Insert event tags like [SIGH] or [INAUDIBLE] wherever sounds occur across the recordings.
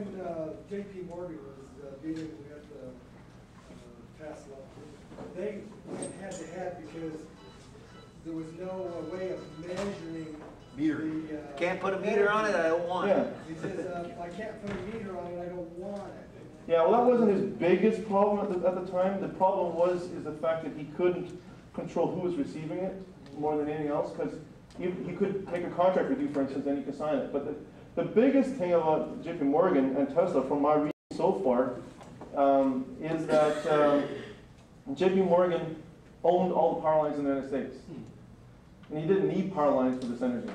when uh, JP Morgan was uh, dealing with uh, uh, Tesla, they went head to head because there was no uh, way of measuring Meter. the. uh, Can't put a meter on it, I don't want Yeah. it. He says, uh, I can't put a meter on it, I don't want it. Yeah, well, that wasn't his biggest problem at the, at the time. The problem was, is the fact that he couldn't control who was receiving it more than anything else, because he, he could make a contract with you, for instance, and you could sign it. But the, the biggest thing about JP Morgan and Tesla, from my reading so far, um, is that, um, JP Morgan owned all the power lines in the United States. And he didn't need power lines for this energy.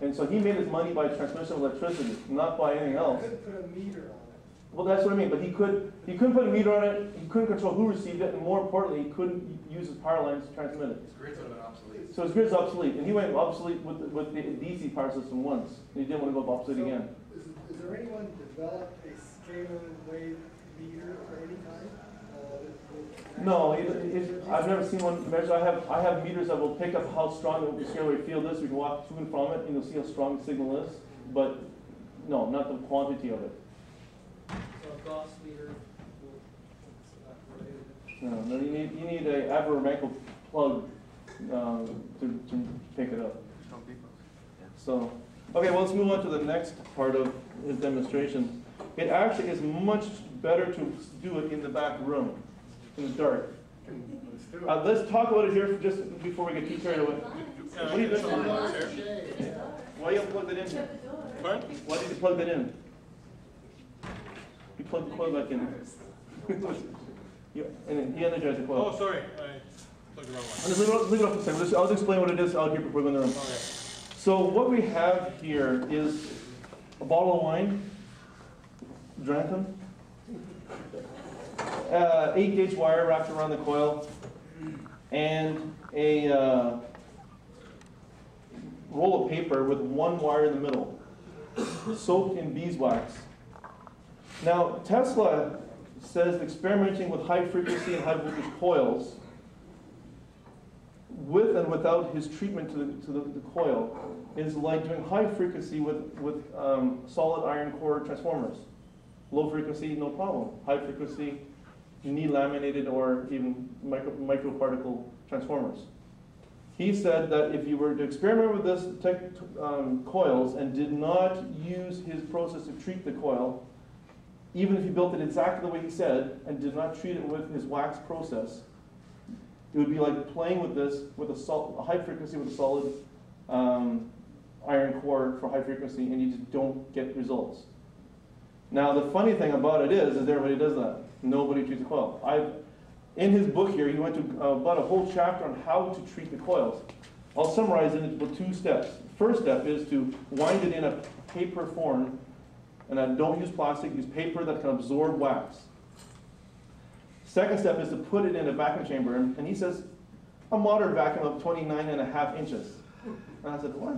And so he made his money by transmission of electricity, not by anything else. couldn't put a meter on. Well, that's what I mean, but he could, he couldn't put a meter on it, he couldn't control who received it, and more importantly, he couldn't use his power lines to transmit it. His grids would have been obsolete. So his grid's obsolete, and he went obsolete with, the- with the DC power system once, and he didn't want to go obsolete So, again. Is, is there anyone developed a scalar wave meter of any kind? Uh, that- that- No, it, it, I've never seen one measure, I have, I have meters that will pick up how strong the square wave field is, we can walk to and from it, and you'll see how strong the signal is, but, no, not the quantity of it. So a Gauss meter, will- it's not related. No, no, you need, you need a Avramenko plug, uh, to, to pick it up. So, okay, well, let's move on to the next part of his demonstration. It actually is much better to do it in the back room, in the dark. Let's. Uh, let's talk about it here for just before we get too carried away. What are you doing? Why you unplugged it in here? Why did you plug that in? You plugged the coil back in. [LAUGHS] You- And then he energized the coil. Oh, sorry, I plugged the wrong one. I'll just leave it, leave it off the second. I'll just explain what it is out here before we go in the room. Okay. So what we have here is a bottle of wine, drank them, uh, eight gauge wire wrapped around the coil, and a uh, roll of paper with one wire in the middle, soaked in beeswax. Now Tesla says experimenting with high frequency and high voltage coils with and without his treatment to the, to the, the coil is like doing high frequency with, with um, solid iron core transformers. Low frequency, no problem. High frequency, you need laminated or even micro, microparticle transformers. He said that if you were to experiment with this tech, um, coils and did not use his process to treat the coil, even if he built it exactly the way he said and did not treat it with his wax process, it would be like playing with this with a, sol- a high frequency with a solid um, iron core for high frequency, and you just don't get results. Now the funny thing about it is, is everybody does that. Nobody treats a coil. I've, in his book here, he went to uh, about a whole chapter on how to treat the coils. I'll summarize it into two steps. First step is to wind it in a paper form, and then don't use plastic, use paper that can absorb wax. Second step is to put it in a vacuum chamber, and he says, a moderate vacuum of 29 and a half inches. And I said, what?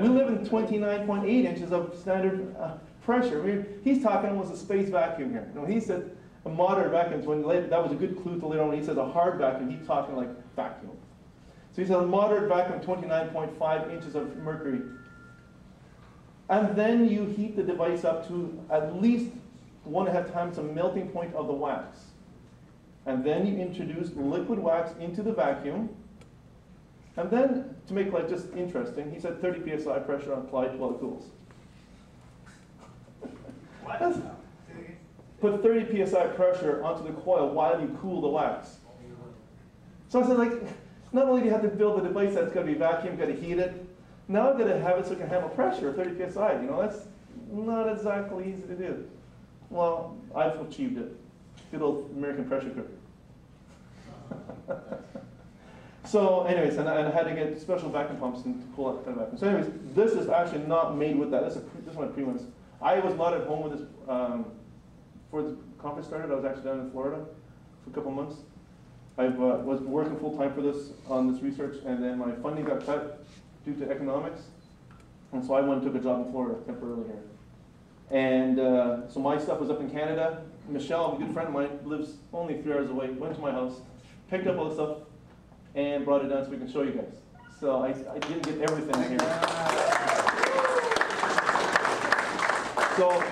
We live in 29.8 inches of standard uh, pressure. He's talking almost a space vacuum here. No, he said a moderate vacuum, when later, that was a good clue to later on when he says a hard vacuum, he's talking like vacuum. So he said a moderate vacuum, 29.5 inches of mercury. And then you heat the device up to at least one and a half times the melting point of the wax. And then you introduce liquid wax into the vacuum. And then, to make life just interesting, he said 30 psi pressure applied while it cools. Put 30 psi pressure onto the coil while you cool the wax. So I said, like, not only do you have to build the device that's going to be vacuum, got to heat it, now I've got to have it so it can handle pressure, 30 psi. You know, that's not exactly easy to do. Well, I've achieved it. Good old American pressure cooker. [LAUGHS] so, anyways, and I, and I had to get special vacuum pumps to pull out the vacuum. So, anyways, this is actually not made with that. This is a this one pre-ones. I was not at home with this um, before the conference started. I was actually down in Florida for a couple months. I uh, was working full time for this on this research, and then my funding got cut due to economics, and so I went and took a job in Florida temporarily here. And uh, so my stuff was up in Canada. Michelle, a good friend of mine, lives only three hours away. Went to my house, picked up all the stuff, and brought it down so we can show you guys. So I, I didn't get everything here. So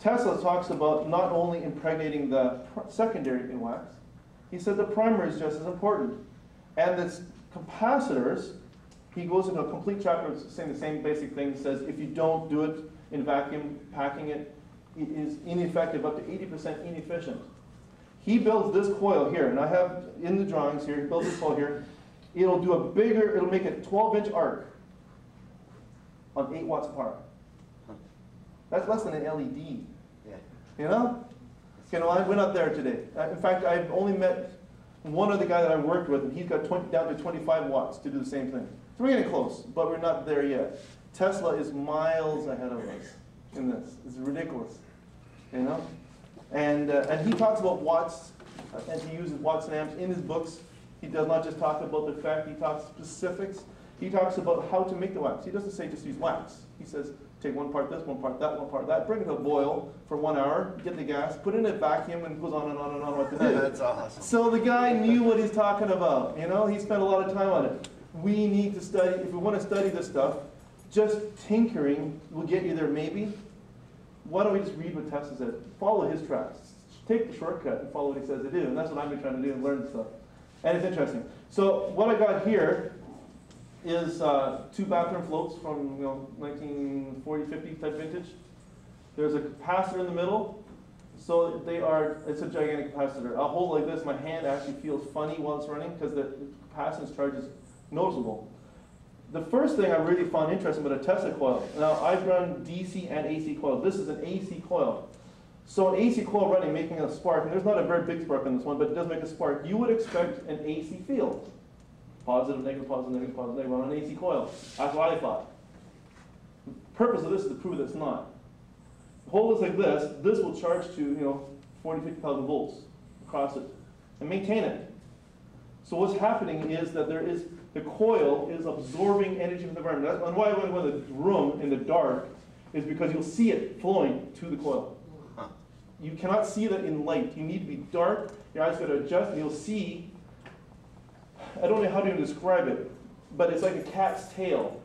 Tesla talks about not only impregnating the secondary in wax, he said the primary is just as important. And this capacitors, he goes into a complete chapter saying the same basic thing, He says if you don't do it in vacuum, packing it, it is ineffective, up to 80% inefficient. He builds this coil here, and I have in the drawings here, he builds this coil here. It'll do a bigger, it'll make a 12 inch arc on 8 watts of power. That's less than an LED. Yeah. You know? You know, I went up there today. Uh, In fact, I've only met one other guy that I worked with, and he's got 20, down to 25 watts to do the same thing. So we're getting close, but we're not there yet. Tesla is miles ahead of us in this. It's ridiculous. You know? And, uh, and he talks about watts, uh, and he uses watts and amps in his books. He does not just talk about the fact, he talks specifics. He talks about how to make the wax. He doesn't say just use wax. He says, take one part this, one part that, one part that, bring it to a boil for one hour, get the gas, put it in a vacuum, and goes on and on and on what to do. That's awesome. So the guy knew what he's talking about, you know, he spent a lot of time on it. We need to study, if we want to study this stuff, just tinkering will get you there maybe. Why don't we just read what Tesla said? Follow his tracks. Take the shortcut and follow what he says to do. And that's what I've been trying to do and learn stuff. And it's interesting. So what I got here is uh, two bathroom floats from you know 1940, 50 type vintage. There's a capacitor in the middle. So they are, it's a gigantic capacitor. I'll hold like this, my hand actually feels funny while it's running because the capacitance charge is noticeable. The first thing I really found interesting about a Tesla coil, now I've run DC and AC coil. This is an AC coil. So an AC coil running, making a spark, and there's not a very big spark in this one, but it does make a spark. You would expect an AC field. Positive, negative, positive, negative, positive, negative on an AC coil. That's what I thought. The purpose of this is to prove that it's not. Hold this like this, this will charge to, you know, 40, 50,000 volts across it and maintain it. So what's happening is that there is, the coil is absorbing energy from the environment. That's, and why I went in the room in the dark is because you'll see it flowing to the coil. You cannot see that in light. You need to be dark, your eyes got to adjust, and you'll see, I don't know how to describe it, but it's like a cat's tail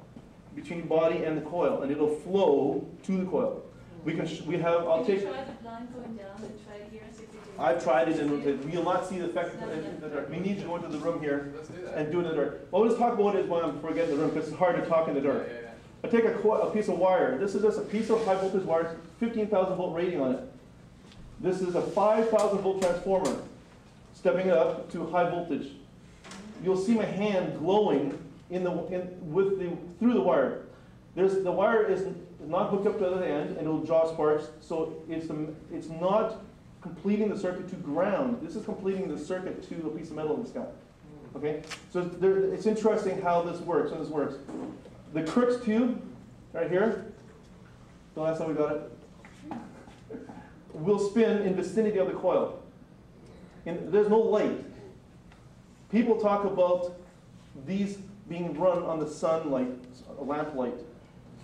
between body and the coil, and it'll flow to the coil. We can, sh- we have, I'll Can take, you try the blind going down and try it here and see if you can? I've tried it, and it- you'll not see the effect in the dark. We need to go into the room here Let's do and do it in the dark. Well, let's talk about it when I'm, before get in the room, because it's hard to talk in the dark. Yeah, yeah, I take a, co- a piece of wire. This is just a piece of high voltage wire, 15,000 volt rating on it. This is a 5,000 volt transformer, stepping it up to high voltage. You'll see my hand glowing in the in, with the through the wire. There's the wire is not hooked up to the other end, and it'll draw sparks. So it's the, it's not completing the circuit to ground. This is completing the circuit to a piece of metal in the sky. Okay, so there, it's interesting how this works. How this works. The Crookes tube, right here, The last time we got it, will spin in vicinity of the coil. And there's no light. People talk about these being run on the sunlight, a lamp light.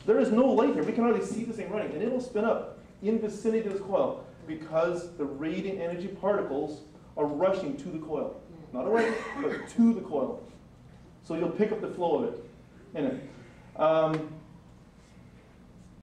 There is no light here. We can hardly see this thing running, and it will spin up in vicinity of this coil because the radiant energy particles are rushing to the coil. Not away, but to the coil. So you'll pick up the flow of it in it. Um,